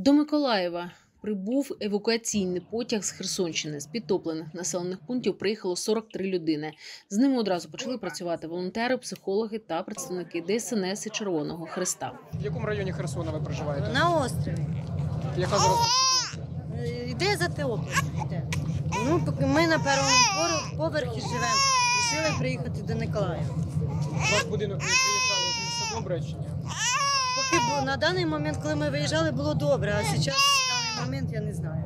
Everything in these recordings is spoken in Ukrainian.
До Миколаєва прибув евакуаційний потяг з Херсонщини. З підтоплених населених пунктів приїхало 43 людини. З ними одразу почали працювати волонтери, психологи та представники ДСНС і Червоного Хреста. В якому районі Херсона ви проживаєте? На острові. Яка зараз ситуація? Е, Йде за. Йде. Ну, поки ми на першому поверхі живемо. Рішили приїхати до Николая. Ваш будинок ви приїжджали з місця добре чи ні? Поки бу- на даний момент, коли ми виїжджали, було добре, а зараз в даний момент я не знаю.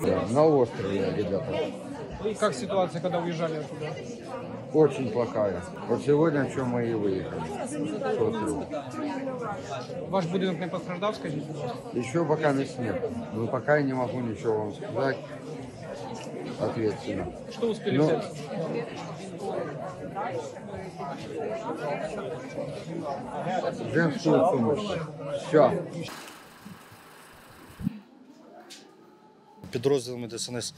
Да, на острове, ребята. Як ситуація, коли уїжджали туди? Очень плохая. Вот сегодня, что мы и выехали. С острова. Ваш будинок не постраждав, скажіть? будь ласка? Еще пока не снег. Но пока я не могу ничего вам сказать ответственно. Що успіли Ну, взяти? Женскую помощь. Все. Підрозділами ДСНС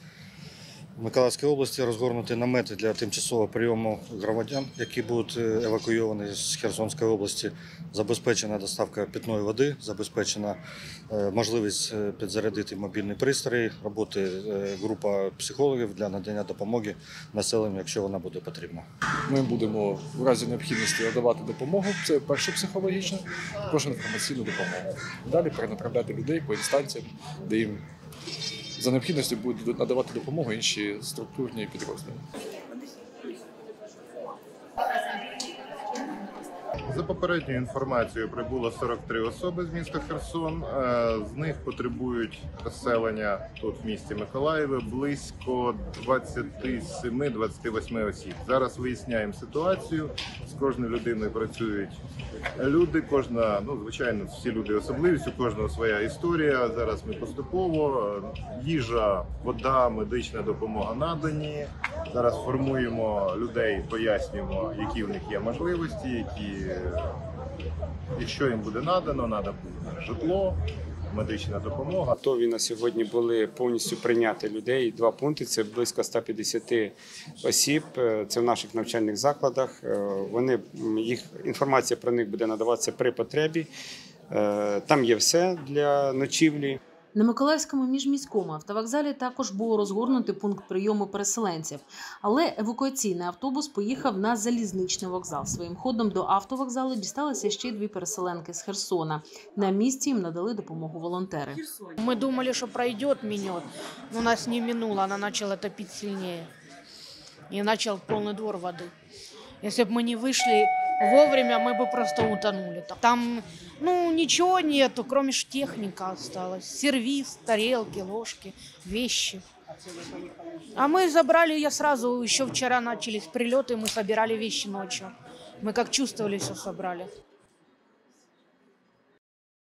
Миколаївської області розгорнуті намети для тимчасового прийому громадян, які будуть е, евакуйовані з Херсонської області. Забезпечена доставка питної води, забезпечена е, можливість е, підзарядити мобільний пристрій, роботи група психологів для надання допомоги населенню, якщо вона буде потрібна. Ми будемо в разі необхідності надавати допомогу. Це перше психологічне, також інформаційну допомогу. Далі перенаправляти людей по інстанціям, де їм за необхідності будуть надавати допомогу інші структурні підрозділи. За попередньою інформацією прибуло 43 особи з міста Херсон. Е, З них потребують розселення тут в місті Миколаєве близько 27-28 осіб. Зараз виясняємо ситуацію. З кожною людиною працюють люди. Кожна, ну звичайно, всі люди особливість, у кожного своя історія. Зараз ми поступово їжа, вода, медична допомога надані. Зараз формуємо людей, пояснюємо, які в них є можливості, які і що їм буде надано, надо буде житло, медична допомога. Готові на сьогодні були повністю прийняти людей. Два пункти це близько 150 осіб. Е, Це в наших навчальних закладах. Е, Вони їх інформація про них буде надаватися при потребі. Е, Там є все для ночівлі. На Миколаївському міжміському автовокзалі також було розгорнути пункт прийому переселенців, але евакуаційний автобус поїхав на залізничний вокзал. Своїм ходом до автовокзалу дісталися ще дві переселенки з Херсона. На місці їм надали допомогу волонтери. Мы думали, что пройдет, минет. Но нас не минуло, она начала топить сильнее. И начал полный двор воды. Если бы мы не вышли Вовремя, мы бы просто утонули. там. Ну, ничего нету, кроме ж техника осталась. Сервиз, тарелки, ложки, вещи. А мы забрали, я сразу, еще вчера начались прилеты, мы собирали вещи ночью. Мы как чувствовали, все собрали.